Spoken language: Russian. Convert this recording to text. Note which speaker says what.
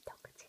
Speaker 1: 一口